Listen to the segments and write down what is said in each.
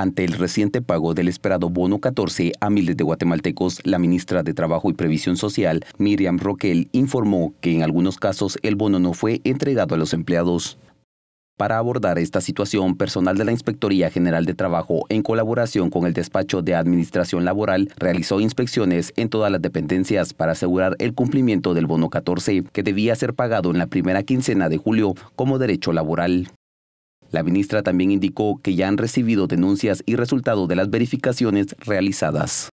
Ante el reciente pago del esperado bono 14 a miles de guatemaltecos, la ministra de Trabajo y Previsión Social, Miriam Roquel, informó que en algunos casos el bono no fue entregado a los empleados. Para abordar esta situación, personal de la Inspectoría General de Trabajo, en colaboración con el Despacho de Administración Laboral, realizó inspecciones en todas las dependencias para asegurar el cumplimiento del bono 14, que debía ser pagado en la primera quincena de julio como derecho laboral. La ministra también indicó que ya han recibido denuncias y resultado de las verificaciones realizadas.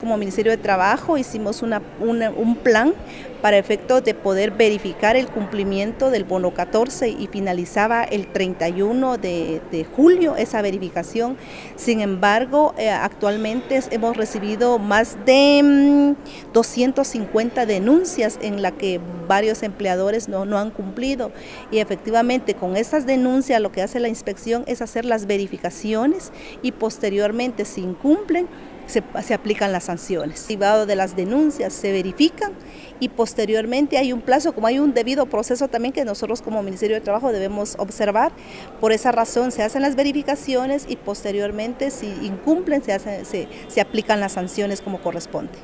Como Ministerio de Trabajo hicimos un plan para efecto de poder verificar el cumplimiento del bono 14 y finalizaba el 31 de, julio esa verificación. Sin embargo, eh, actualmente hemos recibido más de 250 mm, denuncias en las que varios empleadores no, no han cumplido y efectivamente con esas denuncias lo que hace la inspección es hacer las verificaciones y posteriormente si incumplen se, aplican las sanciones. Derivado de las denuncias se verifican y posteriormente hay un plazo, como hay un debido proceso también que nosotros como Ministerio de Trabajo debemos observar. Por esa razón se hacen las verificaciones y posteriormente si incumplen se aplican las sanciones como corresponde.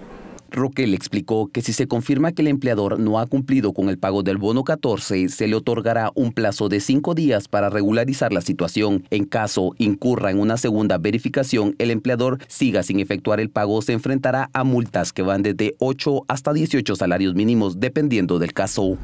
Roque le explicó que si se confirma que el empleador no ha cumplido con el pago del bono 14, se le otorgará un plazo de cinco días para regularizar la situación. En caso incurra en una segunda verificación, el empleador siga sin efectuar el pago, se enfrentará a multas que van desde 8 hasta 18 salarios mínimos, dependiendo del caso.